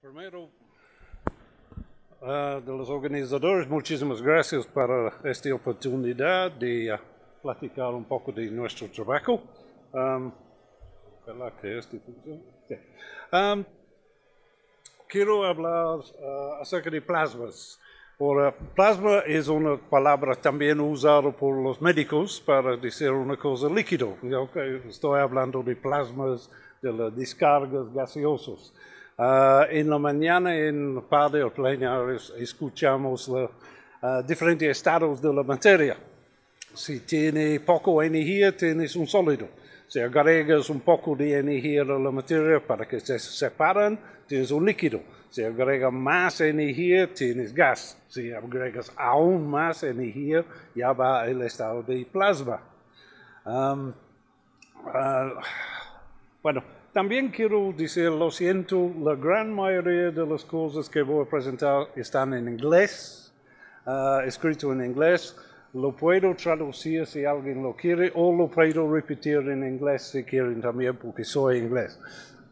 Primero, ah, de los organizadores, muchísimas gracias por esta oportunidad de ah, platicar un poco de nuestro trabajo. Um, que este. Sí. Um, quiero hablar ah, acerca de plasmas. Ahora, plasma es una palabra también usada por los médicos para decir una cosa líquido. Yo estoy hablando de plasmas, de las descargas gaseosas. Ah, en la mañana en o plenarios escuchamos los diferentes estados de la materia. Si tiene poco energía, tienes un sólido. Si agregas un poco de energía a la materia para que se separen, tienes un líquido. Si agregas más energía, tienes gas. Si agregas aún más energía, ya va el estado de plasma. Um, uh, bueno, también quiero decir, lo siento, la gran mayoría de las cosas que voy a presentar están en inglés, uh, escrito en inglés. Lo puedo traducir si alguien lo quiere o lo puedo repetir en inglés si quieren también porque soy inglés.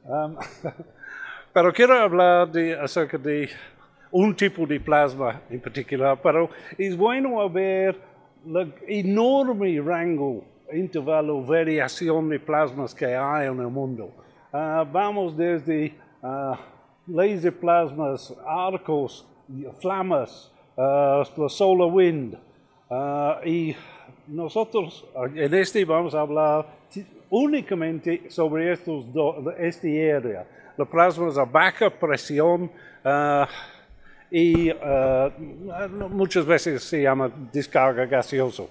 Um, pero quiero hablar de, acerca de un tipo de plasma en particular, pero es bueno ver el enorme rango, intervalo, variación de plasmas que hay en el mundo. Uh, vamos desde uh, plasmas, arcos, flamas, uh, solar wind, y nosotros en este vamos a hablar únicamente sobre estos este área. La plasma es a baja presión y muchas veces se llama descarga gaseosa.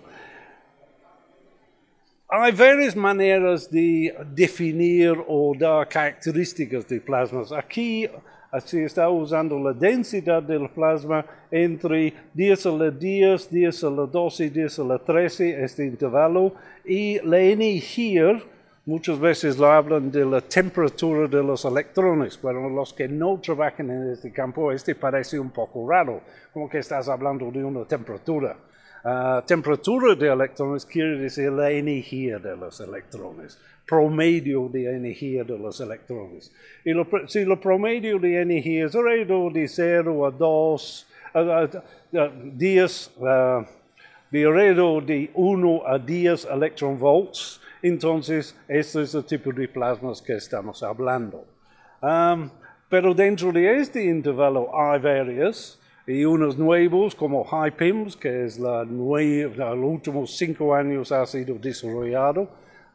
Hay varias maneras de definir o dar características de plasmas. Aquí se está usando la densidad del plasma entre 10 a la 10, 10 a la 12, 10 a la 13, este intervalo, y la energía, muchas veces lo hablan de la temperatura de los electrones, pero los que no trabajan en este campo, este parece un poco raro, como que estás hablando de una temperatura. Uh, temperatura de electrones quiere decir la energía de los electrones promedio de energía de los electrones. Y lo, si el promedio de energía es alrededor de 0 a 2, a, 10, de alrededor de 1 a 10 electronvolts, entonces este es el tipo de plasmas que estamos hablando. Pero dentro de este intervalo hay varios, y unos nuevos como HiPIMS, que es la nueva, los últimos cinco años ha sido desarrollado,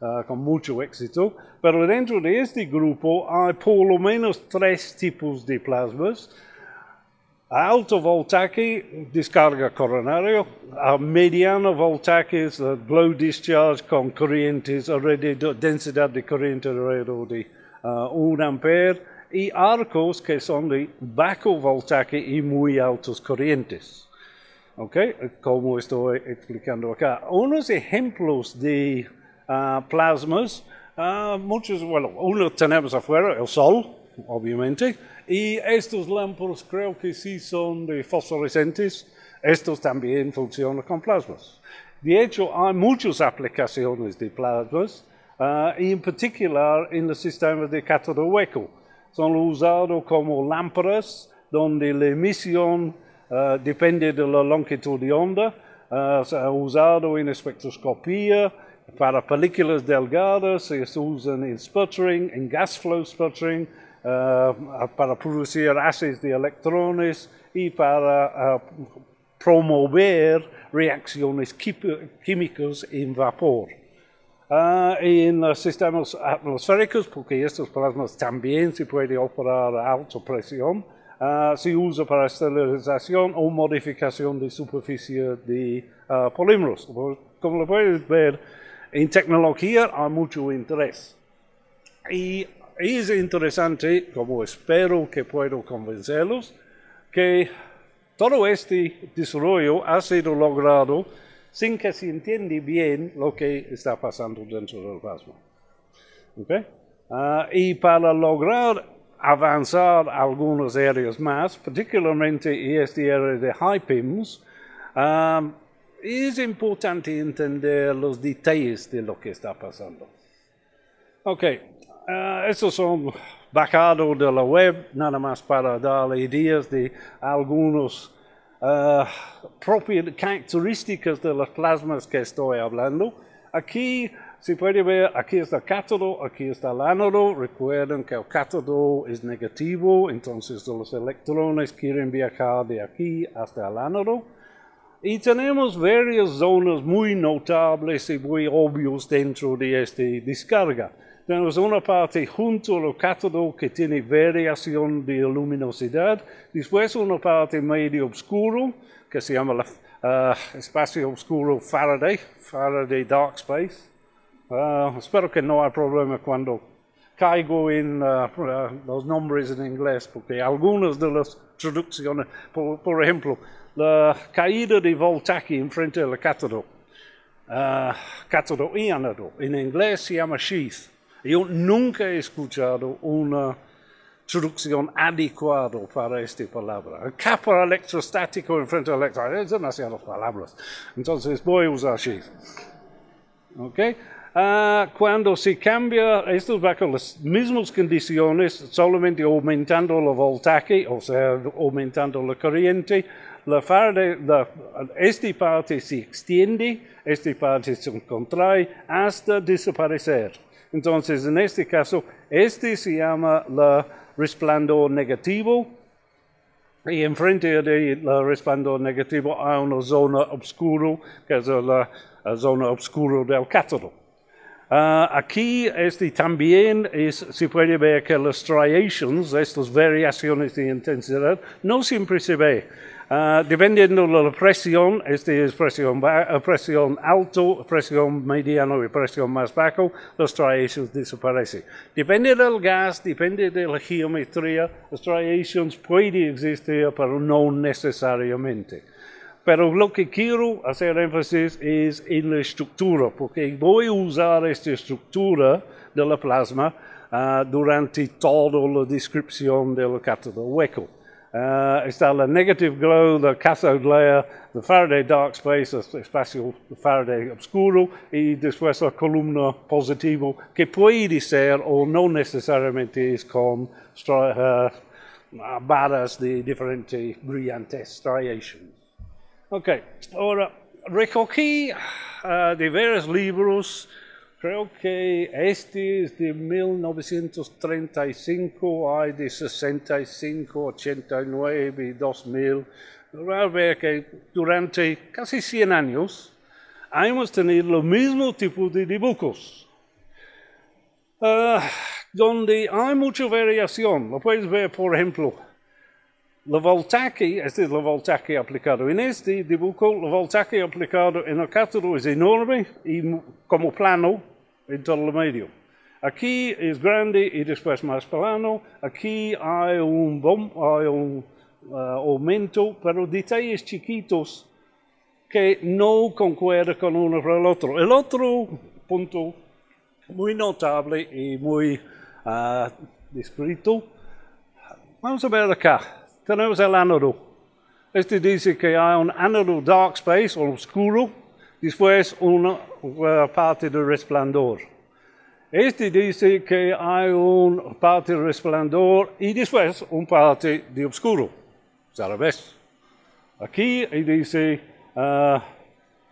Uh, con mucho éxito, pero dentro de este grupo hay por lo menos tres tipos de plasmas. A alto voltaje, descarga coronaria. A mediano voltaje es glow discharge con corrientes densidad de corriente alrededor de uh, un ampere. Y arcos que son de bajo voltaje y muy altos corrientes. ¿Ok? Como estoy explicando acá. Unos ejemplos de plasmas. muchos, bueno, uno tenemos afuera, el sol, obviamente, y estos lámparas creo que sí son de fosforescentes. Estos también funcionan con plasmas. De hecho, hay muchas aplicaciones de plasmas, y en particular en el sistema de cátodo hueco. Son usados como lámparas donde la emisión depende de la longitud de onda. se ha usado en espectroscopía, para películas delgadas se usan en sputtering, en gas flow sputtering, uh, para producir haces de electrones y para uh, promover reacciones químicas en vapor. Uh, en los sistemas atmosféricos, porque estos plasmas también se pueden operar a alta presión, se usa para esterilización o modificación de superficie de polímeros. Como lo puedes ver, en tecnología hay mucho interés. Y es interesante, como espero que puedo convencerlos, que todo este desarrollo ha sido logrado sin que se entienda bien lo que está pasando dentro del plasma. Okay? Ah, y para lograr avanzar algunas áreas más, particularmente este área de high PIMS, ah, es importante entender los detalles de lo que está pasando. Ok, Uh, estos son bajados de la web, nada más para dar ideas de algunos uh, propias características de las plasmas que estoy hablando. Aquí se puede ver, aquí está el cátodo, aquí está el ánodo. Recuerden que el cátodo es negativo, entonces los electrones quieren viajar de aquí hasta el ánodo. Y tenemos varias zonas muy notables y muy obvias dentro de esta descarga. Tenemos una parte junto al cátodo que tiene variación de luminosidad, después una parte medio oscuro que se llama el uh, espacio oscuro Faraday, Faraday Dark Space. Uh, espero que no haya problema cuando caigo en uh, los nombres en inglés, porque algunas de las traducciones, por, por ejemplo, la caída de Voltaque en frente al cátodo, cátodo y ánodo, en inglés se llama sheath. Yo nunca he escuchado una traducción adecuada para esta palabra. Capa electrostático en frente electrón, es demasiadas palabras. Entonces voy a usar sheath. ¿Ok? Uh, cuando se cambia, esto bajo las mismas condiciones, solamente aumentando la voltaje, o sea, aumentando la corriente, la Faraday, la, esta parte se extiende, esta parte se contrae hasta desaparecer. Entonces, en este caso, este se llama el resplandor negativo, y enfrente del resplandor negativo hay una zona oscura, que es la, la zona oscura del cátodo. Uh, aquí este también es, se puede ver que las striations, estas variaciones de intensidad, no siempre se ve. Uh, dependiendo de la presión, este es presión, uh, presión alto, presión mediano y presión más bajo, las striations desaparecen. Depende del gas, depende de la geometría, las striations pueden existir, pero no necesariamente. Pero lo que quiero hacer énfasis es en la estructura, porque voy a usar esta estructura de la plasma uh, durante toda la descripción del cátodo hueco. Uh, está la negative glow, the cathode layer, the Faraday dark space, espacio Faraday oscuro, y después la columna positivo, que puede ser o no necesariamente es con uh, barras de diferentes brillantes, striations. Ok, ahora recogí uh, de varios libros, creo que este es de 1935, hay de 65, 89 y 2000. a ver que durante casi 100 años hemos tenido el mismo tipo de dibujos, uh, donde hay mucha variación. Lo puedes ver, por ejemplo, la voltaje, este es la voltaje aplicado en este dibujo, la voltaje aplicado en el cátodo es enorme y como plano en todo el medio. Aquí es grande y después más plano. Aquí hay un, hay un uh, aumento, pero detalles chiquitos que no concuerdan con uno para el otro. El otro punto muy notable y muy uh, descrito, vamos a ver acá. Tenemos el ánodo. Este dice que hay un ánodo dark space, o oscuro, después una, parte de resplandor. Este dice que hay una parte de resplandor y después una parte de oscuro. Es al revés. Aquí dice uh,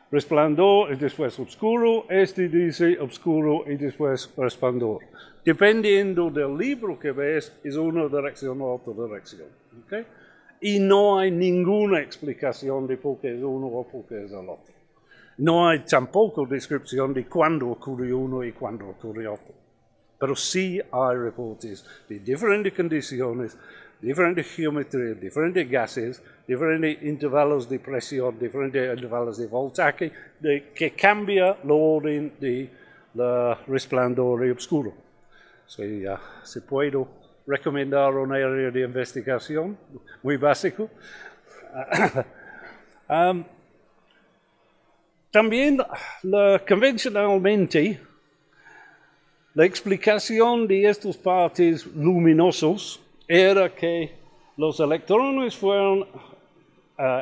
resplandor y después oscuro. Este dice oscuro y después resplandor. Dependiendo del libro que ves, es una dirección o otra dirección. ¿okay? Y no hay ninguna explicación de por qué es uno o por qué es el otro. No hay tampoco descripción de cuándo ocurre uno y cuándo ocurre otro. Pero sí hay reportes de diferentes condiciones, diferentes geometrías, diferentes gases, diferentes intervalos de presión, diferentes intervalos de voltaje, que cambia el orden de la resplandor y oscuro. Si, uh, puedo recomendar un área de investigación muy básico. um, también la, convencionalmente la explicación de estos partes luminosos era que los electrones fueron uh,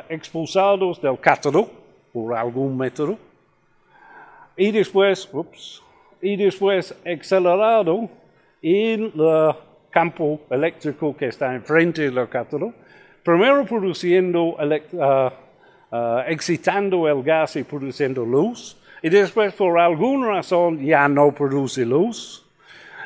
expulsados del cátodo por algún método y después, ups, y después acelerado en el campo eléctrico que está enfrente del cátodo, primero produciendo, uh, uh, excitando el gas y produciendo luz, y después por alguna razón ya no produce luz.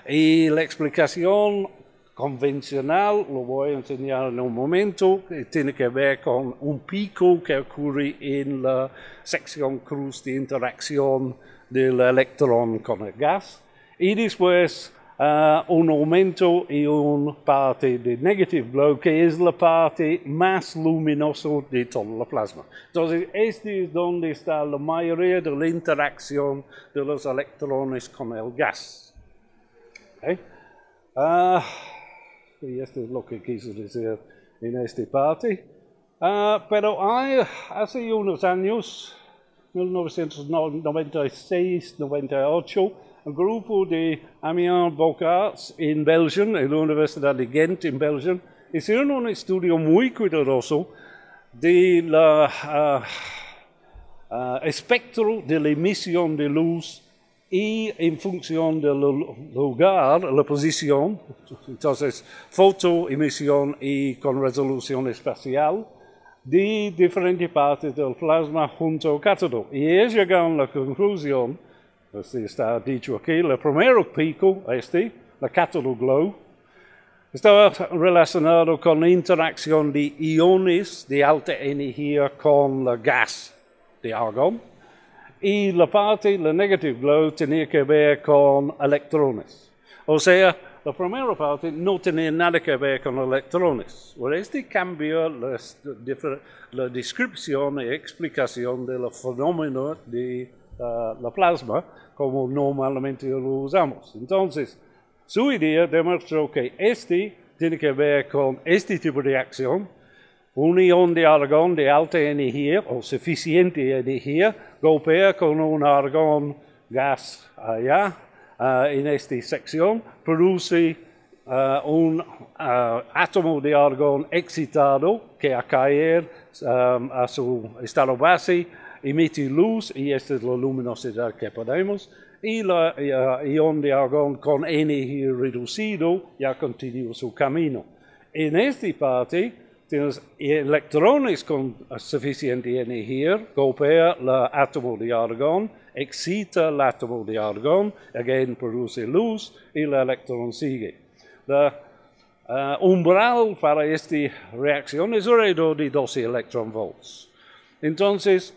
Y la explicación convencional, lo voy a enseñar en un momento, tiene que ver con un pico que ocurre en la sección cruz de interacción del electrón con el gas. Y después uh, un aumento y una parte de negative glow, que es la parte más luminosa de todo el plasma. Entonces, este es donde está la mayoría de la interacción de los electrones con el gas. Okay. Uh, y esto es lo que quise decir en esta parte. Uh, pero hay, hace unos años, 1996, 98, un grupo de Amiens Bocats en Bélgica, en la Universidad de Ghent en Bélgica, hicieron un estudio muy cuidadoso del uh, uh, espectro de la emisión de luz y en función del lugar, la posición, entonces fotoemisión y con resolución espacial, de diferentes partes del plasma junto al cátodo. Y ellos llegaron a la conclusión Así está dicho aquí, el primer pico, este, la glow, estaba relacionado con la interacción de iones de alta energía con el gas de argón. Y la parte, la negative glow, tenía que ver con electrones. O sea, la primera parte no tenía nada que ver con electrones. Por este cambia la, la descripción y explicación del fenómeno de la plasma como normalmente lo usamos. Entonces, su idea demostró que este tiene que ver con este tipo de acción, un ion de argón de alta energía o suficiente energía golpea con un argón gas allá uh, en esta sección, produce uh, un uh, átomo de argón excitado que a caer um, a su estado base emite luz y esta es la luminosidad que podemos. Y uh, ion de argón con energía reducido ya continúa su camino. En esta parte tienes electrones con suficiente energía, golpea el átomo de argón, excita el átomo de argón, again produce luz y el electrón sigue. La uh, umbral para esta reacción es alrededor de 12 electronvolts. Entonces,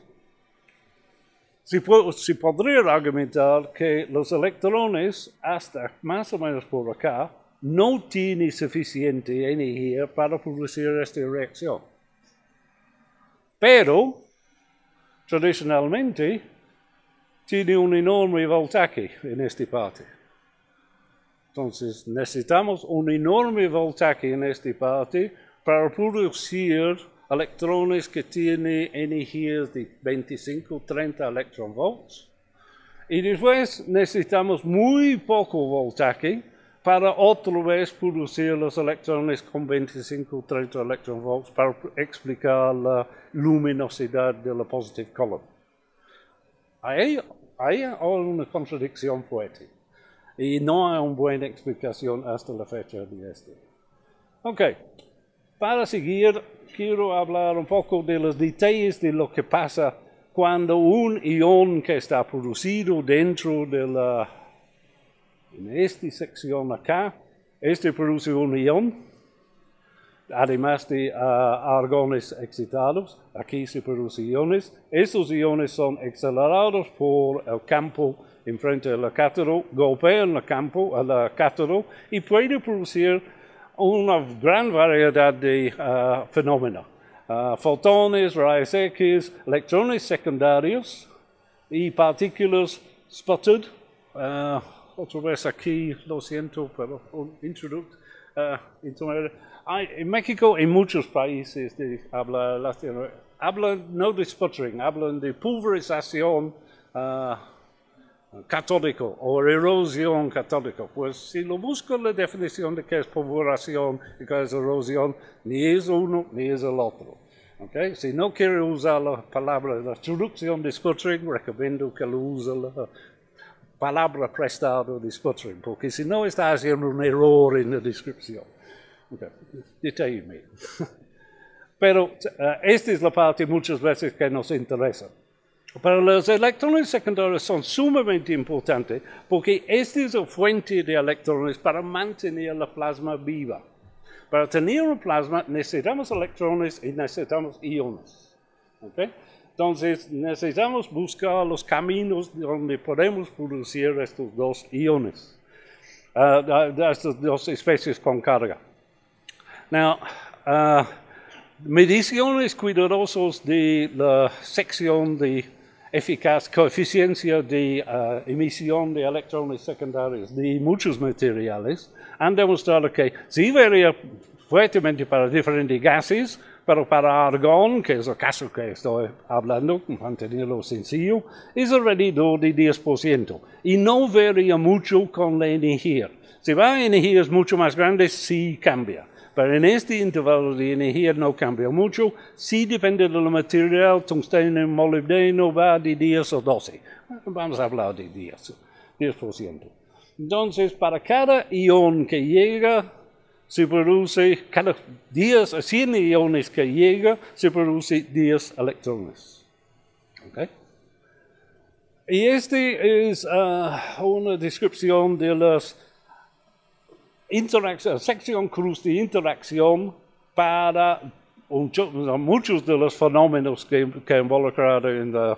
se, podría argumentar que los electrones, hasta más o menos por acá, no tienen suficiente energía para producir esta reacción. Pero, tradicionalmente, tiene un enorme voltaje en esta parte. Entonces, necesitamos un enorme voltaje en esta parte para producir electrones que tienen energías de 25, 30 electronvolts. Y después necesitamos muy poco voltaje para otra vez producir los electrones con 25, 30 electronvolts para explicar la luminosidad de la positive column. Hay, hay una contradicción fuerte y no hay una buena explicación hasta la fecha de este. Ok, para seguir quiero hablar un poco de los detalles de lo que pasa cuando un ion que está producido dentro de la, en esta sección acá, este produce un ion, además de uh, argones excitados, aquí se producen iones. Estos iones son acelerados por el campo enfrente del cátodo, golpean el campo, el cátodo y puede producir una gran variedad de uh, fenómenos. Uh, fotones, rayos X, electrones secundarios y partículas spotted. Uh, otra vez aquí, lo siento, pero un introducto. en México, en muchos países de habla, hablan no de sputtering, hablan de pulverización católico o erosión católica. Pues si lo busco la definición de qué es pulveración y qué es erosión, ni es uno ni es el otro. Okay? Si no quiere usar la palabra, la traducción de sputtering, recomiendo que lo use palabra prestado de sputtering, porque si no está haciendo un error en la descripción. Okay. Deténme. Pero uh, esta es la parte muchas veces que nos interesa. Pero los electrones secundarios son sumamente importantes porque esta es la fuente de electrones para mantener la plasma viva. Para tener un plasma necesitamos electrones y necesitamos iones. Entonces necesitamos buscar los caminos donde podemos producir estos dos iones, uh, estas dos especies con carga. Now, uh, mediciones cuidadosos de la sección de eficaz coeficiencia de uh, emisión de electrones secundarios de muchos materiales han demostrado que sí varía fuertemente para diferentes gases, pero para argón, que es el caso que estoy hablando, mantenerlo sencillo, es alrededor de 10%. Y no varía mucho con la energía. Si va a energías mucho más grandes, sí cambia. Pero en este intervalo de energía no cambia mucho. Sí depende del material, tungsteno, molibdeno va de 10 o 12. Vamos a hablar de 10, 10%. Entonces, para cada ion que llega, se produce, cada 10 a 100 iones que llega, se produce 10 electrones. Okay. Y este es uh, una descripción de las sección cruz de interacción para muchos de los fenómenos que, que involucran en el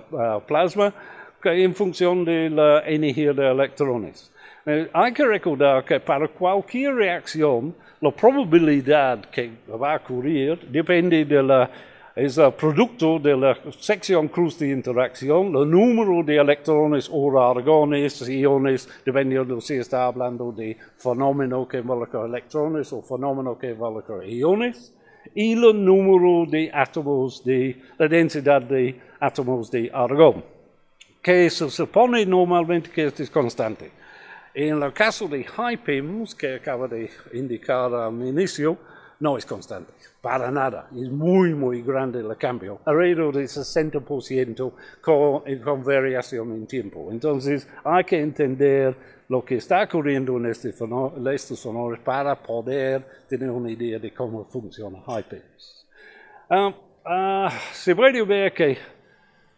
plasma que en función de la energía de electrones. Eh, hay que recordar que para cualquier reacción, la probabilidad que va a ocurrir depende de la es el producto de la sección cruz de interacción, el número de electrones o argones, iones, dependiendo de si está hablando de fenómeno que involucra electrones o fenómeno que involucra iones, y el número de átomos de, la densidad de átomos de argón, que se supone normalmente que es constante. En el caso de HIPIMS, que acaba de indicar al inicio, no es constante, para nada. Es muy, muy grande el cambio, alrededor de 60% con, con variación en tiempo. Entonces, hay que entender lo que está ocurriendo en este estos fenómenos para poder tener una idea de cómo funciona HIPES. Uh, uh, se puede ver que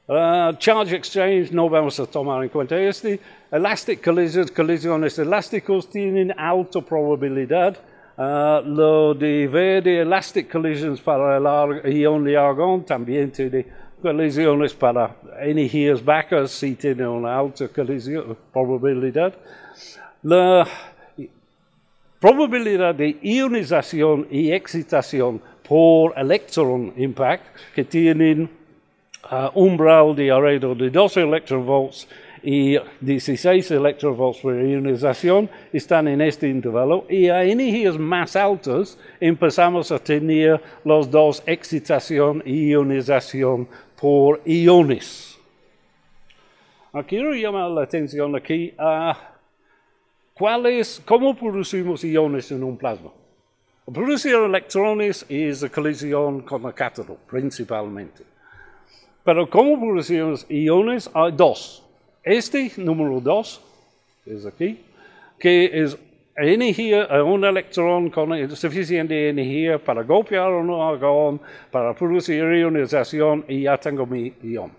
uh, charge exchange no vamos a tomar en cuenta este. Elastic collisions, colisiones elásticos tienen alta probabilidad lo de ver de elastic collisions para el ion de argón también tiene colisiones para energías bajas si tiene una alta colisión, probabilidad. La probabilidad de ionización y excitación por electron impact que tienen uh, umbral de alrededor de 12 electronvolts y 16 electrovolts por ionización están en este intervalo y a energías más altas empezamos a tener los dos excitación y ionización por iones. Ah, quiero llamar la atención aquí a cuál es, cómo producimos iones en un plasma. Producir electrones es la colisión con el cátodo, principalmente. Pero cómo producimos iones hay dos. Este número 2 es aquí, que es energía, un electrón con suficiente energía para golpear un argón, para producir ionización y ya tengo mi ion.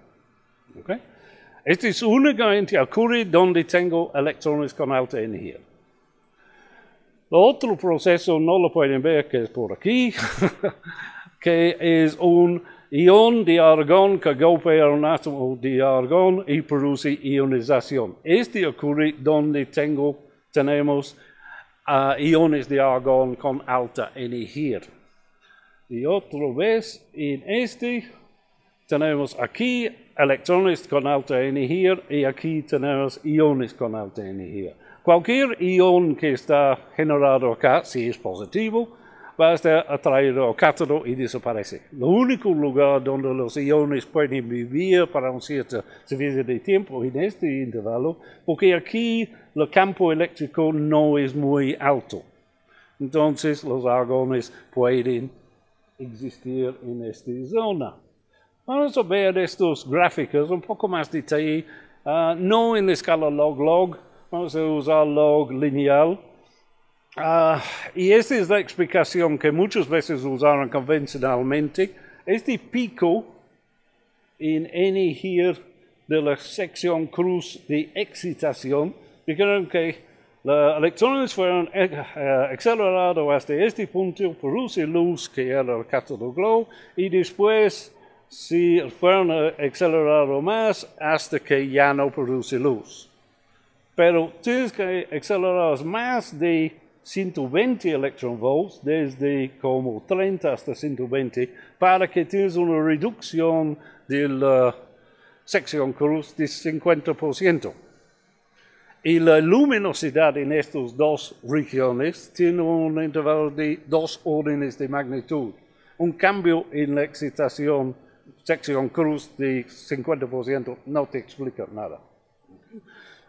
Okay? Este es únicamente ocurre donde tengo electrones con alta energía. Otro proceso no lo pueden ver que es por aquí, que es un ion de argón que golpea un átomo de argón y produce ionización. Este ocurre donde tengo, tenemos uh, iones de argón con alta energía. Y otra vez en este tenemos aquí electrones con alta energía y aquí tenemos iones con alta energía. Cualquier ion que está generado acá, si es positivo, va a estar atraído al cátodo y desaparece. El único lugar donde los iones pueden vivir para un cierto servicio de tiempo en este intervalo, porque aquí el campo eléctrico no es muy alto. Entonces los argones pueden existir en esta zona. Vamos a ver estos gráficos un poco más detalle uh, no en la escala log-log, vamos a usar log lineal. Uh, y esta es la explicación que muchas veces usaron convencionalmente. Este pico en N here de la sección cruz de excitación, dijeron que los electrones fueron uh, acelerados hasta este punto, produce luz que era el cátodo glow, y después si fueron acelerados más hasta que ya no produce luz. Pero tienes que acelerar más de 120 electronvolts, desde como 30 hasta 120, para que tienes una reducción de la sección cruz de 50%. Y la luminosidad en estas dos regiones tiene un intervalo de dos órdenes de magnitud. Un cambio en la excitación sección cruz de 50% no te explica nada.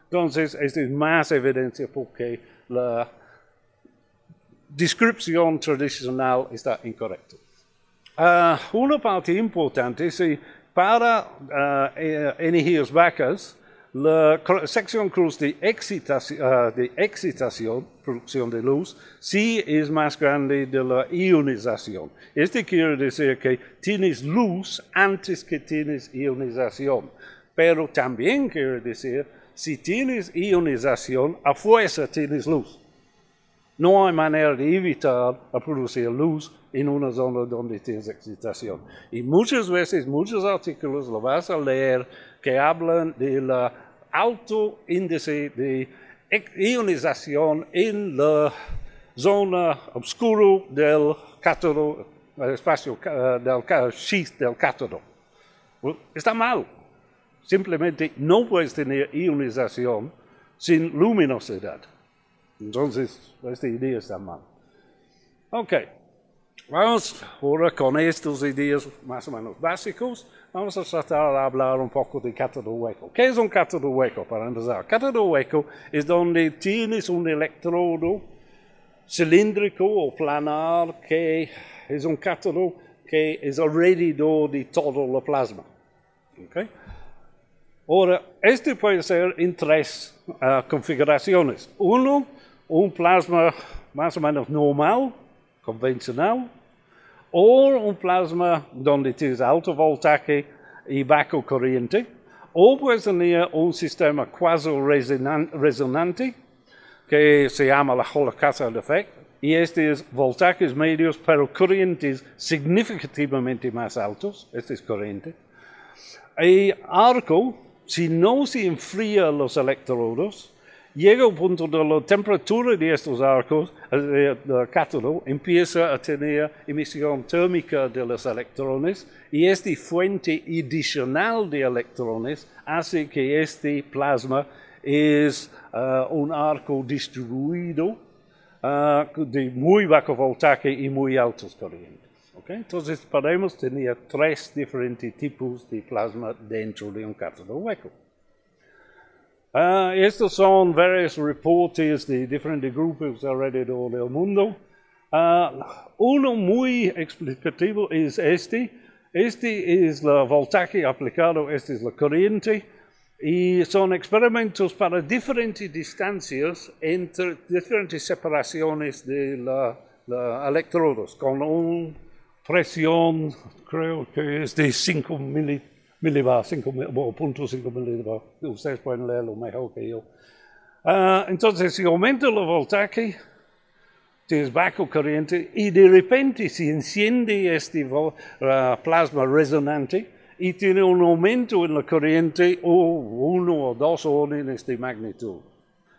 Entonces, esta es más evidencia porque la descripción tradicional está incorrecta. Uh, una parte importante es para uh, energías vacas, la sección cruz de excitación, uh, de excitación, producción de luz, sí es más grande de la ionización. Esto quiere decir que tienes luz antes que tienes ionización. Pero también quiere decir, si tienes ionización, a fuerza tienes luz. No hay manera de evitar producir luz en una zona donde tienes excitación. Y muchas veces, muchos artículos lo vas a leer que hablan del alto índice de ionización en la zona oscura del cátodo, el espacio eh, del sheath del cátodo. está mal. Simplemente no puedes tener ionización sin luminosidad. Entonces, esta idea está mal. Ok, vamos ahora con estas ideas más o menos básicos. Vamos a tratar de hablar un poco de cátodo hueco. ¿Qué es un cátodo hueco para empezar? Cátodo hueco es donde tienes un electrodo cilíndrico o planar que es un cátodo que es alrededor de todo el plasma. Okay? Ahora, este puede ser en tres uh, configuraciones. Uno, un plasma más o menos normal, convencional, o un plasma donde tienes alto voltaje y bajo corriente, o puedes tener un sistema quasi resonante que se llama la Holocaust effect, y este es voltajes medios, pero corrientes significativamente más altos, este es corriente. Y arco, si no se enfría los electrodos, llega un punto de la temperatura de estos arcos, eh, cátodo, empieza a tener emisión térmica de los electrones y esta fuente adicional de electrones hace que este plasma es uh, un arco distribuido uh, de muy bajo voltaje y muy altos corrientes. Entonces podemos tener tres diferentes tipos de plasma dentro de un cátodo hueco. Uh, estos son varios reportes de diferentes grupos alrededor del mundo. Uh, uno muy explicativo es este. Este es el voltaje aplicado, esta es la corriente. Y son experimentos para diferentes distancias entre diferentes separaciones de los electrodos, con una presión, creo que es de 5 milímetros milibar, 5.5 milibar. Ustedes pueden leerlo mejor que yo. Uh, entonces, si aumenta el voltaje, tienes bajo corriente y de repente se enciende este uh, plasma resonante y tiene un aumento en la corriente o uno o dos órdenes de magnitud.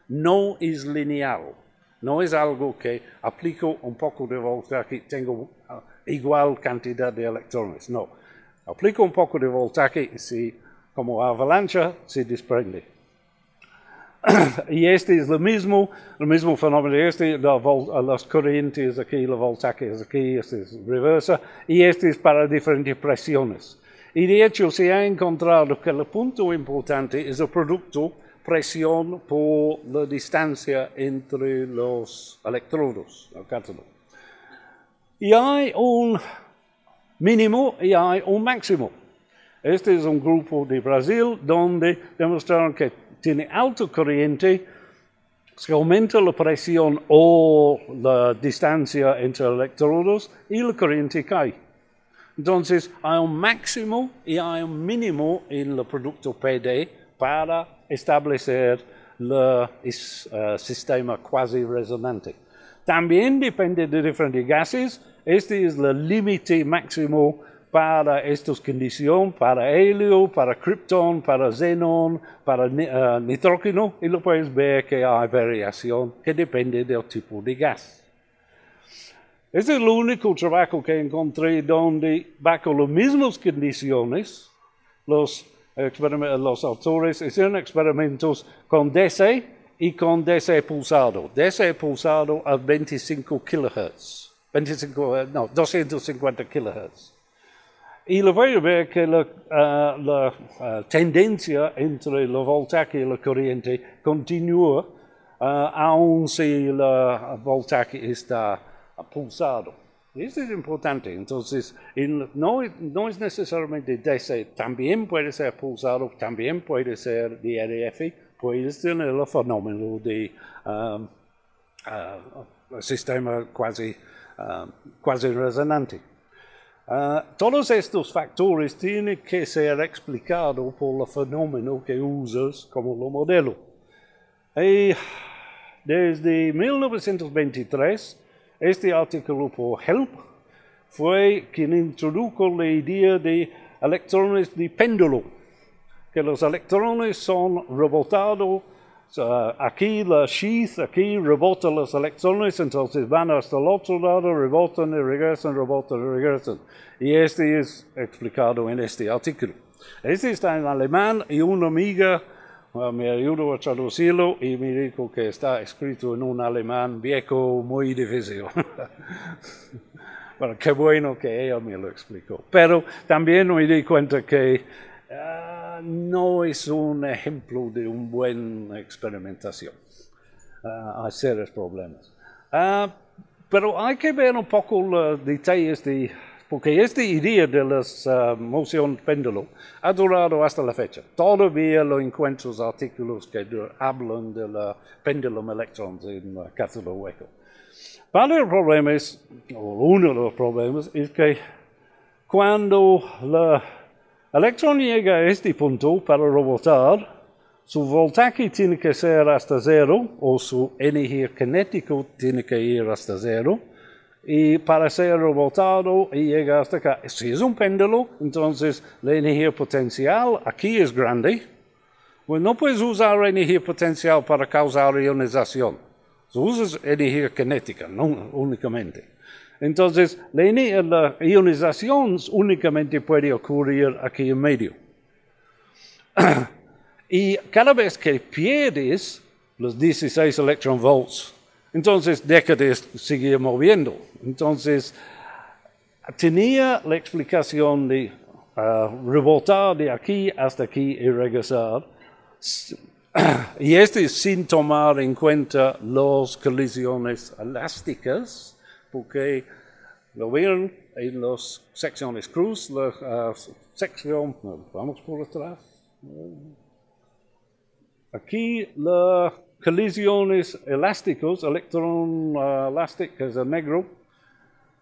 No es lineal, no es algo que aplico un poco de voltaje y tengo uh, igual cantidad de electrones, no Aplico un poco de voltaje y si, como avalancha se desprende. y este es lo mismo, el mismo fenómeno. Este, las corrientes aquí, la voltaje es aquí, este es reversa, y este es para diferentes presiones. Y de hecho se ha encontrado que el punto importante es el producto presión por la distancia entre los electrodos, el cátodo. Y hay un mínimo y hay un máximo. Este es un grupo de Brasil donde demostraron que tiene alta corriente, se aumenta la presión o la distancia entre electrodos y la corriente cae. Entonces hay un máximo y hay un mínimo en el producto PD para establecer el uh, sistema quasi resonante. También depende de diferentes gases. Este es el límite máximo para estas condiciones, para helio, para krypton, para xenón, para uh, nitrógeno, y lo puedes ver que hay variación que depende del tipo de gas. Este es el único trabajo que encontré donde, bajo las mismas condiciones, los, los autores hicieron experimentos con DC y con DC pulsado. DC pulsado a 25 kHz. 25, eh, no, 250 kHz. Y lo voy a ver que la, uh, la uh, tendencia entre la voltaje y la corriente continúa, uh, aun si la voltaje está pulsado. Esto es importante. Entonces, no, no, es necesariamente DC, también puede ser pulsado, también puede ser DRF, puede tener el fenómeno de um, uh, sistema quasi, quasi resonante. Uh, todos estos factores tienen que ser explicados por el fenómeno que usas como modelo. Y desde 1923, este artículo por Help fue quien introdujo la idea de electrones de péndulo, que los electrones son rebotados, aquí la sheath, aquí rebotan los electrones, entonces van hasta el otro lado, rebotan y regresan, rebotan y regresan. Y este es explicado en este artículo. Este está en alemán y una amiga me ayudó a traducirlo y me dijo que está escrito en un alemán viejo muy difícil. bueno, qué bueno que ella me lo explicó. Pero también me di cuenta que ah, no es un ejemplo de una buena experimentación. Uh, hay serios problemas. Ah, pero hay que ver un poco los detalles de porque esta idea de la uh, moción péndulo ha durado hasta la fecha. Todavía lo encuentro artículos que hablan del péndulo electrón en el cátodo hueco. Parte del problema es, o uno de los problemas, es que cuando el electrón llega a este punto para rebotar, su voltaje tiene que ser hasta cero, o su energía cinética tiene que ir hasta cero, y para ser rebotado y llegar hasta acá. Si es un péndulo, entonces la energía potencial aquí es grande. Pues no puedes usar energía potencial para causar ionización. Usas energía cinética, no únicamente. Entonces, la, ionización únicamente puede ocurrir aquí en medio. y cada vez que pierdes los 16 electron volts entonces deja de seguir moviendo. Entonces tenía la explicación de uh, rebotar de aquí hasta aquí y regresar. Y este sin tomar en cuenta las colisiones elásticas, porque lo vieron en las secciones cruz, la uh, sección, vamos por atrás. Aquí la colisiones elásticos, electrón uh, elástico es el negro,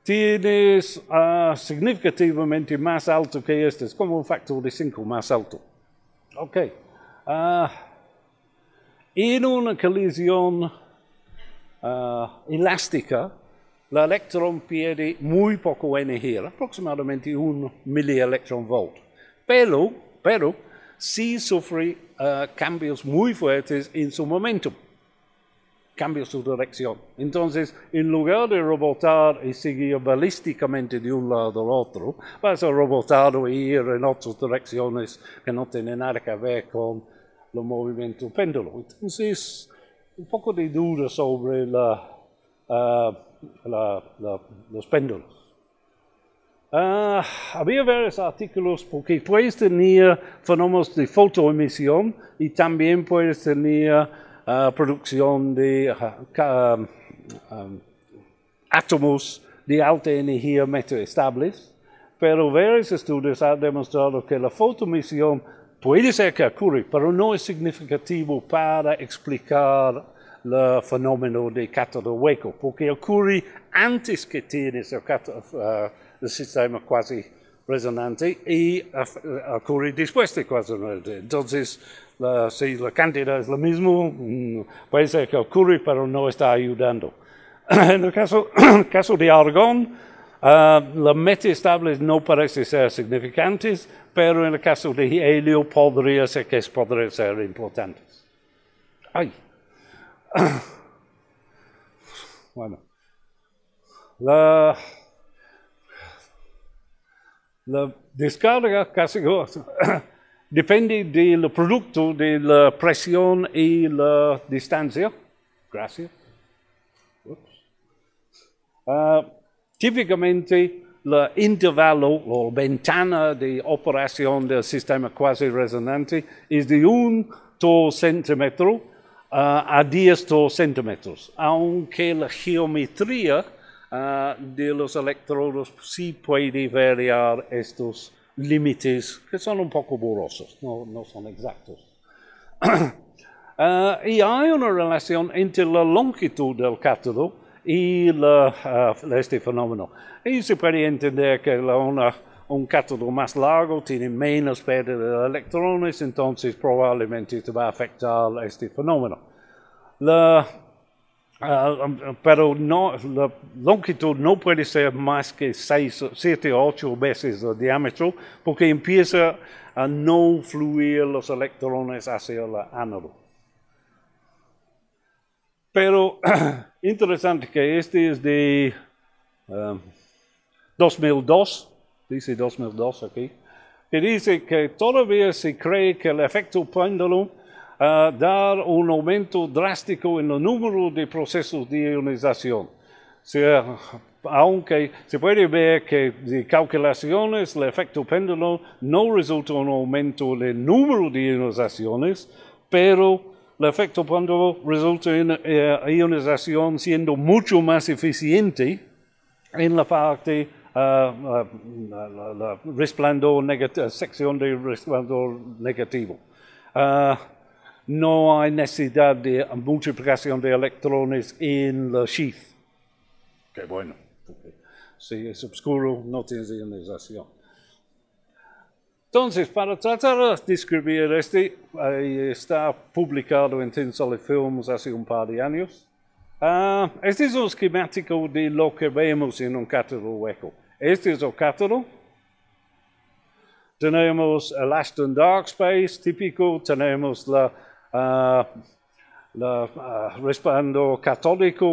tienes uh, significativamente más alto que este, es como un factor de 5 más alto. Ok. En una colisión elástica, el electrón pierde muy poco energía, aproximadamente un milielectron volt. Pero, pero, sí sufre uh, cambios muy fuertes en su momento, cambia su dirección. Entonces, en lugar de rebotar y seguir balísticamente de un lado al otro, va a ser rebotado e ir en otras direcciones que no tienen nada que ver con el movimiento péndulo. Entonces, un poco de duda sobre la, uh, los péndulos. Uh, había varios artículos porque puedes tener fenómenos de fotoemisión y también puedes tener uh, producción de uh, um, átomos de alta energía metaestables, pero varios estudios han demostrado que la fotomisión puede ser que ocurre, pero no es significativo para explicar el fenómeno de cátodo hueco, porque ocurre antes que tienes el, uh, el sistema quasi resonante y uh, ocurre después de quasi resonante. Entonces, la, si la cantidad es lo mismo, mm, puede ser que ocurre, pero no está ayudando. en el caso, caso de argón, uh, las metaestables no parecen ser significantes, pero en el caso de helio podría ser que podrían ser importantes. Ay. bueno. La, la descarga casi depende del producto de la presión y la distancia. Gracias. Uh, típicamente, el intervalo o ventana de operación del sistema quasi resonante es de un centímetro a 10 centímetros, aunque la geometría uh, de los electrodos sí puede variar estos límites que son un poco borrosos, no, no son exactos. y hay una relación entre la longitud del cátodo y la, uh, este fenómeno. Y se puede entender que la, una, un cátodo más largo tiene menos pérdida de electrones, entonces probablemente te va a afectar este fenómeno. La, uh, pero no, la longitud no puede ser más que 6, 7 o 8 veces el diámetro, porque empieza a no fluir los electrones hacia el ánodo. Pero interesante que este es de 2002, um, dice 2002 aquí, y dice que todavía se cree que el efecto péndulo uh, da un aumento drástico en el número de procesos de ionización. aunque se puede ver que de calculaciones el efecto péndulo no resulta un aumento en el número de ionizaciones, pero el efecto péndulo resulta en eh, ionización siendo mucho más eficiente en la parte resplandor negativo, sección de resplandor negativo. Uh, no hay necesidad de multiplicación de electrones en la sheath. Qué bueno. Si es oscuro, no tienes ionización. Entonces, para tratar de describir este, está publicado en Tinsel Films hace un par de años. Uh, este es un esquemático de lo que vemos en un cátodo hueco. Este es el cátodo. Tenemos el Ashton Dark Space típico, tenemos la, uh, la uh,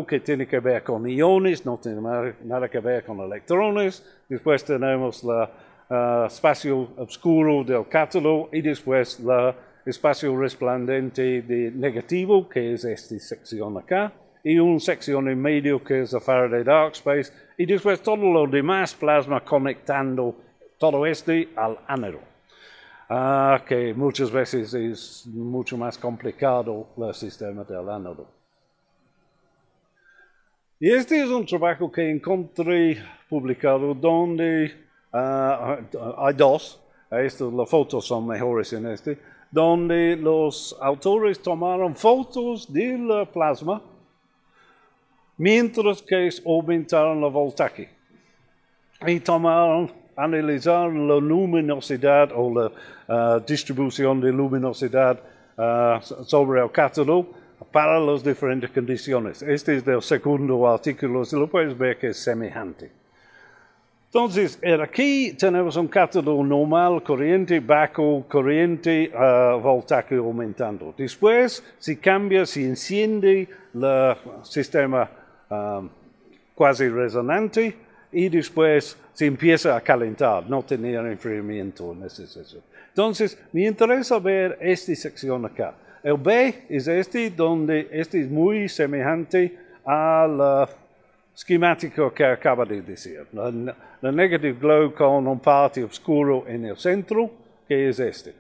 que tiene que ver con iones, no tiene nada que ver con electrones. Después tenemos el espacio oscuro del cátodo y después el espacio resplandente de negativo, que es esta sección acá y una sección en medio que es el Faraday Dark Space y después todo lo demás plasma conectando todo este al ánodo. Ah, que muchas veces es mucho más complicado el sistema del ánodo. Y este es un trabajo que encontré publicado donde ah, hay dos, estas las fotos son mejores en este, donde los autores tomaron fotos del plasma mientras que aumentaron la voltaje. Y tomaron, analizaron la luminosidad o la uh, distribución de luminosidad uh, sobre el cátodo para las diferentes condiciones. Este es del segundo artículo, si lo puedes ver que es semejante. Entonces, aquí tenemos un cátodo normal, corriente, bajo, corriente, uh, voltaje aumentando. Después, si cambia, si enciende el sistema um, quasi resonante y después se empieza a calentar, no tener enfriamiento sección. Entonces, me interesa ver esta sección acá. El B es este, donde este es muy semejante al esquemático que acaba de decir. La, negative glow con un parte oscuro en el centro, que es este.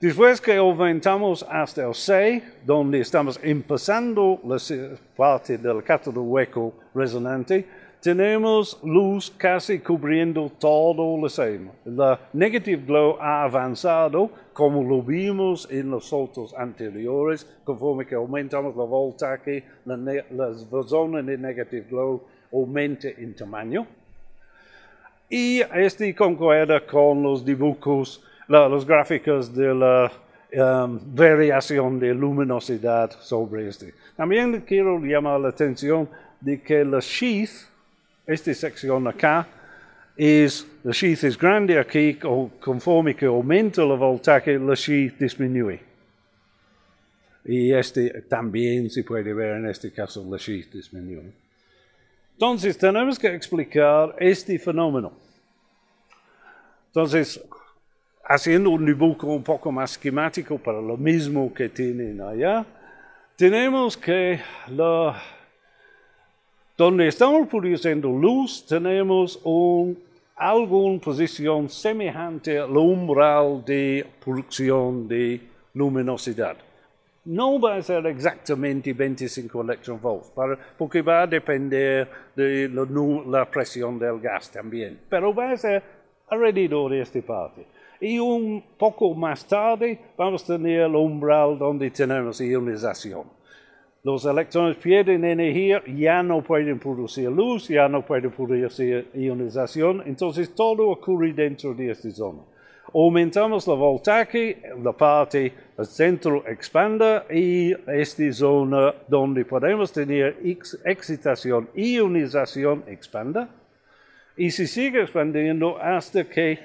Después que aumentamos hasta el C, donde estamos empezando la parte del cátodo hueco resonante, tenemos luz casi cubriendo todo el océano. La negative glow ha avanzado, como lo vimos en los fotos anteriores, conforme que aumentamos la voltaje, la, la zona de negative glow aumenta en tamaño. Y este concuerda con los dibujos, los gráficos de la um, variación de luminosidad sobre este. También quiero llamar la atención de que la sheath, esta sección acá, es, la sheath es grande aquí, conforme que aumenta la voltaje, la sheath disminuye. Y este también se puede ver en este caso, la sheath disminuye. Entonces, tenemos que explicar este fenómeno. Entonces, haciendo un dibujo un poco más esquemático para lo mismo que tienen allá, tenemos que la, donde estamos produciendo luz, tenemos un, alguna posición semejante al umbral de producción de luminosidad no va a ser exactamente 25 electronvolts, porque va a depender de la, presión del gas también, pero va a ser alrededor de esta parte. Y un poco más tarde vamos a tener el umbral donde tenemos ionización. Los electrones pierden energía, ya no pueden producir luz, ya no pueden producir ionización, entonces todo ocurre dentro de esta zona. Aumentamos la voltaje, la parte del centro expanda y esta zona donde podemos tener excitación, ionización expanda. Y se sigue expandiendo hasta que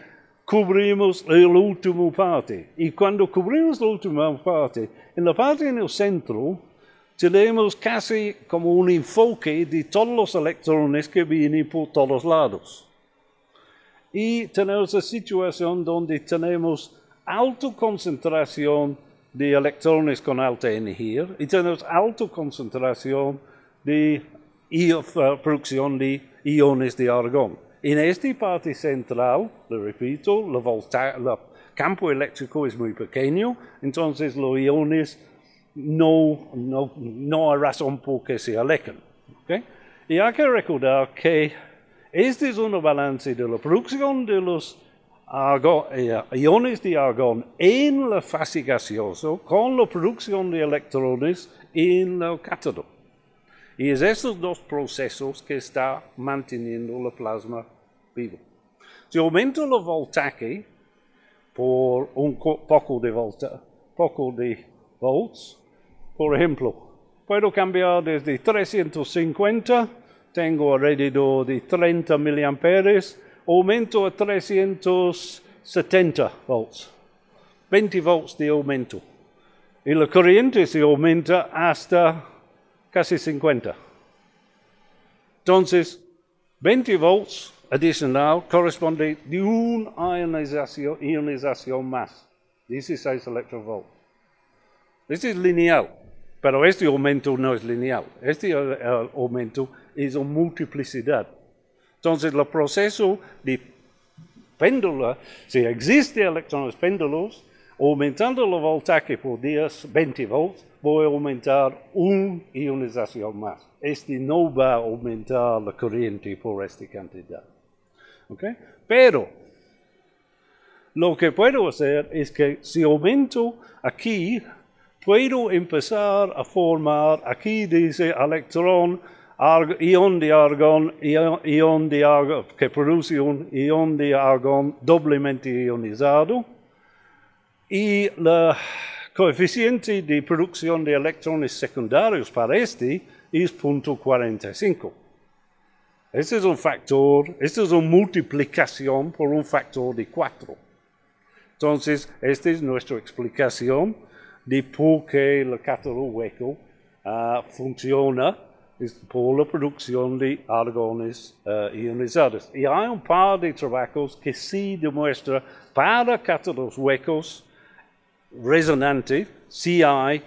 cubrimos la última parte. Y cuando cubrimos la última parte, en la parte en el centro, tenemos casi como un enfoque de todos los electrones que vienen por todos lados y tenemos la situación donde tenemos alta concentración de electrones con alta energía y tenemos alta concentración de producción de iones de argón. En esta parte central, lo repito, el campo eléctrico es muy pequeño, entonces los iones no, no, no hay razón por que se alejen. Y hay que recordar que este es un balance de la producción de los eh, iones de argón en la fase gaseosa con la producción de electrones en el cátodo. Y es esos dos procesos que está manteniendo el plasma vivo. Si aumento el voltaje por un poco de, volta, poco de volts, por ejemplo, puedo cambiar desde 350 tengo alrededor de 30 miliamperes, aumento a 370 volts, 20 volts de aumento. Y la corriente se aumenta hasta casi 50. Entonces, 20 volts adicional corresponde de una ionización, ionización más, 16 electrovolts. Este es lineal. Pero este aumento no es lineal, este eh, aumento es una multiplicidad. Entonces, el proceso de péndulo, si existe electrones péndulos, aumentando la voltaje por 10, 20 volts, voy a aumentar una ionización más. Este no va a aumentar la corriente por esta cantidad. ¿Okay? Pero, lo que puedo hacer es que si aumento aquí puedo empezar a formar, aquí dice electrón, ion de argón, ion de argón, que produce un ion de argón doblemente ionizado, y el coeficiente de producción de electrones secundarios para este es 0.45. Este es un factor, esta es una multiplicación por un factor de 4. Entonces, esta es nuestra explicación de por qué el cátodo hueco uh, funciona por la producción de argones uh, ionizados. Y hay un par de trabajos que sí demuestran para cátodos huecos resonantes sí hay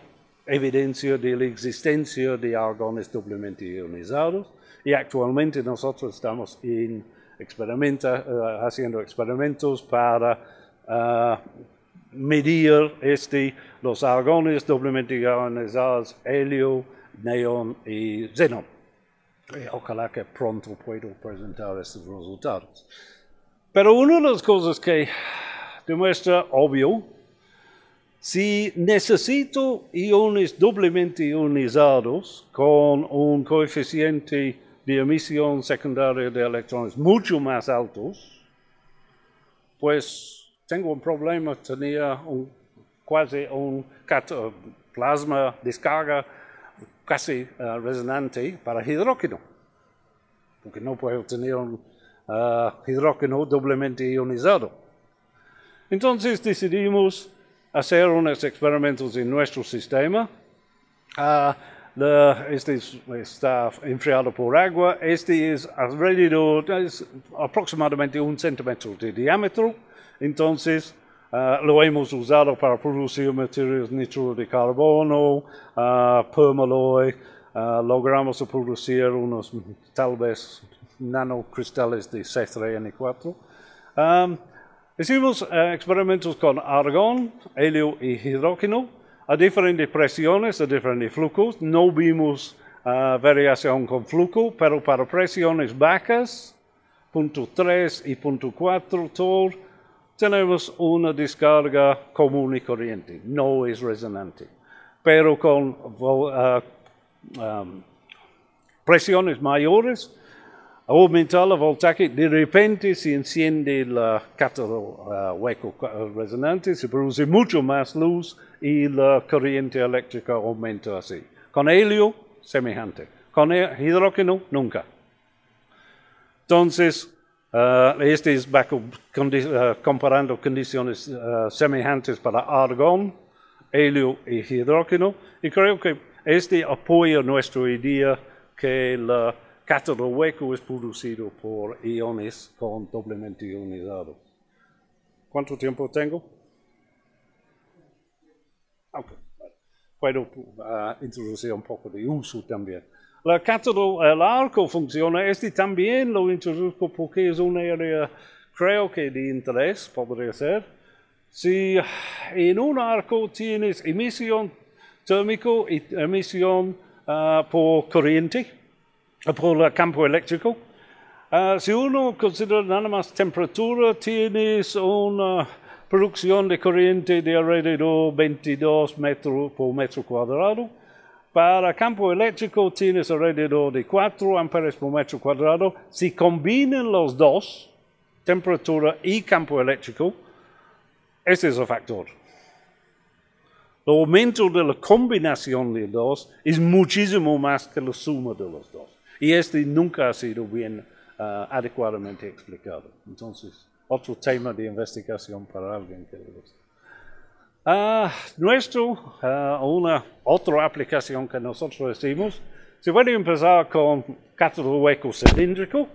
evidencia de la existencia de argones doblemente ionizados y actualmente nosotros estamos en experimenta, uh, haciendo experimentos para medir este, los argones doblemente ionizados, helio, neón y xenón. Ojalá que pronto pueda presentar estos resultados. Pero una de las cosas que demuestra obvio, si necesito iones doblemente ionizados con un coeficiente de emisión secundaria de electrones mucho más altos, pues tengo un problema, tenía un, quasi un plasma descarga casi uh, resonante para hidrógeno, porque no puedo tener un uh, hidrógeno doblemente ionizado. Entonces decidimos hacer unos experimentos en nuestro sistema. Uh, este está enfriado por agua. Este es alrededor, es aproximadamente un centímetro de diámetro. Entonces, Uh, lo hemos usado para producir materiales nitro de carbono, uh, permaloy, uh, logramos producir unos tal vez nanocristales de C3N4. Um, hicimos experimentos con argón, helio y hidrógeno a diferentes presiones, a diferentes flujos. No vimos variación con flujo, pero para presiones bajas, punto 3 y punto 4 TOR, tenemos una descarga común y corriente, no es resonante. Pero con uh, um, presiones mayores, aumenta la voltaje, de repente se enciende el cátodo uh, hueco uh, resonante, se produce mucho más luz y la corriente eléctrica aumenta así. Con helio, semejante. Con hidrógeno, nunca. Entonces, Uh, este es uh, comparando condiciones uh, semejantes para argón, helio y hidrógeno. Y creo que este apoya nuestra idea que el cátodo hueco es producido por iones con doblemente ionizado. ¿Cuánto tiempo tengo? Okay. Puedo introducir un poco de uso también. La cátodo, el arco funciona, este también lo introduzco porque es un área, creo que de interés, podría ser. Si en un arco tienes emisión térmico y emisión ah, por corriente, por campo eléctrico, si uno considera nada más temperatura, tienes una producción de corriente de alrededor 22 metros por metro cuadrado. Para campo eléctrico tienes alrededor de 4 amperes por metro cuadrado. Si combinan los dos, temperatura y campo eléctrico, ese es el factor. El aumento de la combinación de los dos es muchísimo más que la suma de los dos. Y este nunca ha sido bien uh, adecuadamente explicado. Entonces, otro tema de investigación para alguien que le gusta. Uh, nuestro, uh, una otra aplicación que nosotros decimos, se puede empezar con cátodo hueco cilíndrico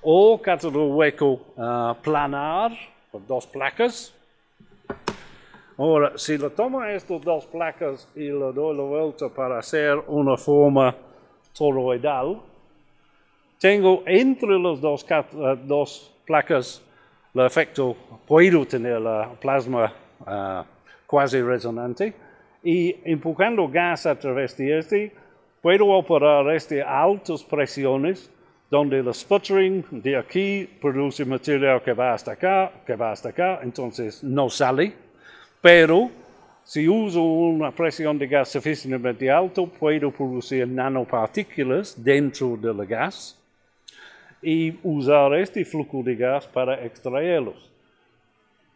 o cátodo hueco planar, con dos placas. Ahora, si lo tomo estas dos placas y lo doy la vuelta para hacer una forma toroidal, tengo entre las dos, dos placas el efecto, puedo tener la plasma uh, quasi resonante. Y empujando gas a través de este, puedo operar este a altas presiones donde el sputtering de aquí produce material que va hasta acá, que va hasta acá, entonces no sale, pero si uso una presión de gas suficientemente alta, puedo producir nanopartículas dentro del gas y usar este flujo de gas para extraerlos.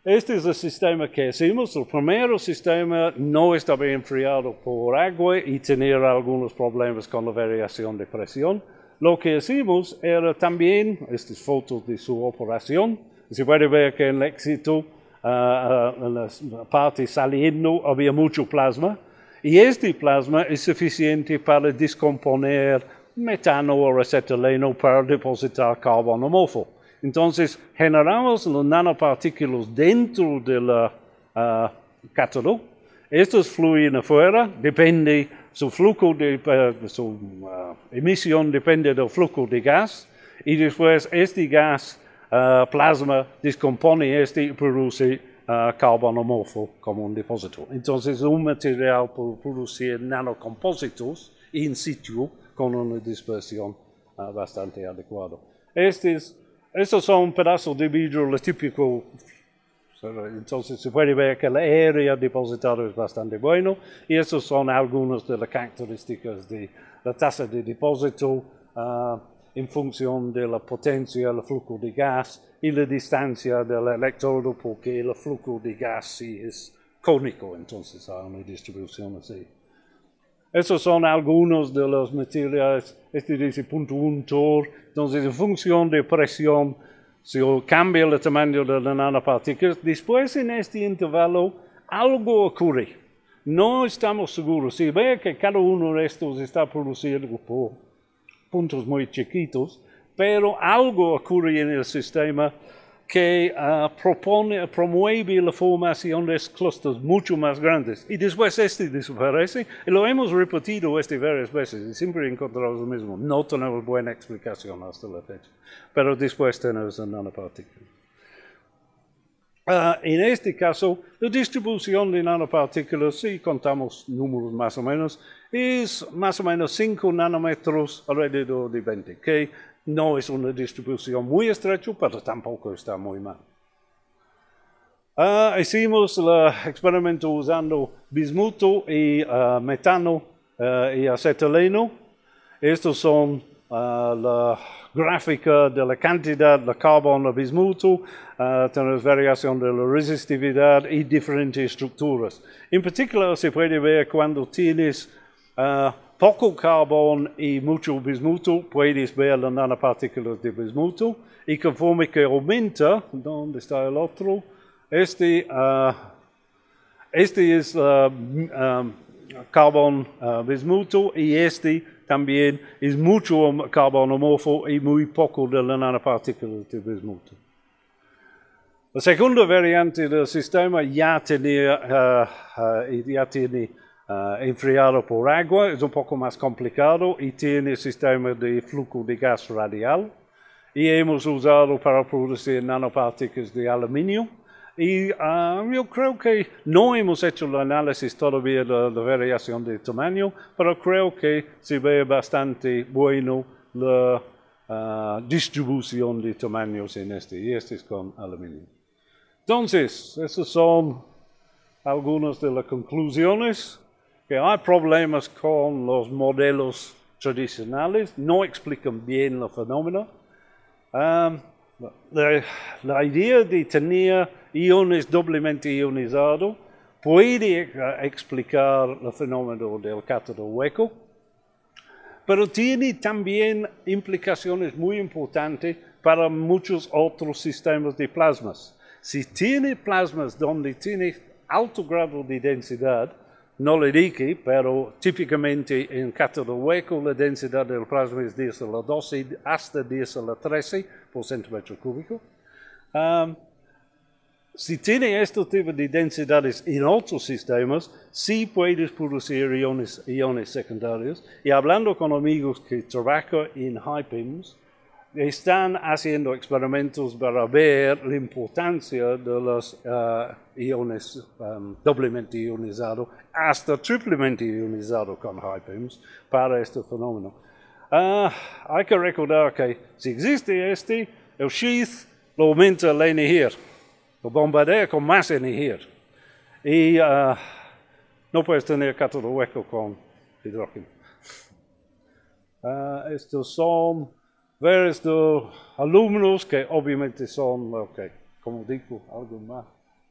Este es el sistema que hicimos. El primer sistema no estaba enfriado por agua y tenía algunos problemas con la variación de presión. Lo que hicimos era también, estas fotos de su operación, se puede ver que el éxito, ah, ah, la parte saliendo, había mucho plasma. Y este plasma es suficiente para descomponer metano o acetileno para depositar carbono amorfo. Entonces, generamos los nanopartículas dentro del uh, cátodo. Estos fluyen afuera, depende, su flujo de, uh, su uh, emisión depende del flujo de gas. Y después este gas, plasma, descompone este y produce carbono amorfo como un depósito. Entonces, un material para producir nanocompósitos in situ con una dispersión uh, bastante adecuada. Estos, estos son pedazos de vidrio, lo típico entonces se puede ver que la área depositada es bastante bueno y estos son algunas de las características de la tasa de depósito uh, en función de la potencia del flujo de gas y la distancia del electrodo porque el flujo de gas sí es cónico, entonces hay una distribución así. Esos son algunos de los materiales, este dice punto un tor, entonces en función de presión se cambia el tamaño de las nanopartículas. Después en este intervalo algo ocurre. No estamos seguros. Si ve que cada uno de estos está producido por puntos muy chiquitos, pero algo ocurre en el sistema que uh, propone, promueve la formación de clústeres mucho más grandes. Y después este desaparece, y lo hemos repetido este varias veces, y siempre encontramos lo mismo. No tenemos buena explicación hasta la fecha, pero después tenemos la nanopartícula. Uh, en este caso, la distribución de nanopartículas, si contamos números más o menos, es más o menos 5 nanómetros alrededor de 20, que no es una distribución muy estrecha, pero tampoco está muy mal. Uh, hicimos el experimento usando bismuto y uh, metano uh, y acetileno. Estos son la gráfica de la cantidad de carbono bismuto, tenemos variación de la resistividad y diferentes estructuras. En particular se puede ver cuando tienes poco carbón y mucho bismuto, puedes ver las nanopartículas de bismuto, y conforme que aumenta, ¿dónde está el otro? Este, uh, este es uh, um, carbón uh, bismuto y este también es mucho carbón homófo y muy poco de las nanopartículas de bismuto. La segunda variante del sistema ya tenía, ya tiene Uh, enfriado por agua es un poco más complicado y tiene sistema de flujo de gas radial. Y hemos usado para producir nanopartículas de aluminio. Y uh, yo creo que no hemos hecho el análisis todavía de la variación de tamaño, pero creo que se ve bastante bueno la uh, distribución de tamaños en este, y este es con aluminio. Entonces, esas son algunas de las conclusiones que hay problemas con los modelos tradicionales, no explican bien el fenómeno. Um, la, idea de tener iones doblemente ionizados puede explicar el fenómeno del cátodo hueco, pero tiene también implicaciones muy importantes para muchos otros sistemas de plasmas. Si tiene plasmas donde tiene alto grado de densidad, no le dije, pero típicamente en hueco la densidad del plasma es 10 a la 12 hasta 10 a la 13 por centímetro cúbico. Um, si tiene este tipo de densidades en otros sistemas, sí puedes producir iones, iones secundarios. Y hablando con amigos que trabajan en HIPIMS, están haciendo experimentos para ver la importancia de los uh, iones um, doblemente ionizados hasta triplemente ionizados con HIPIMS para este fenómeno. Uh, hay que recordar que si existe este, el sheath lo aumenta la energía, lo bombardea con más energía. Y uh, no puedes tener cátodo hueco con hidrógeno. estos son varios de alumnos que obviamente son, okay, como digo, algo más.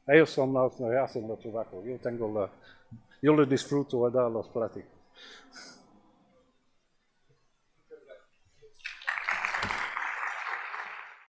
Ellos son los que hacen el trabajo. Yo tengo la, yo le disfruto a dar.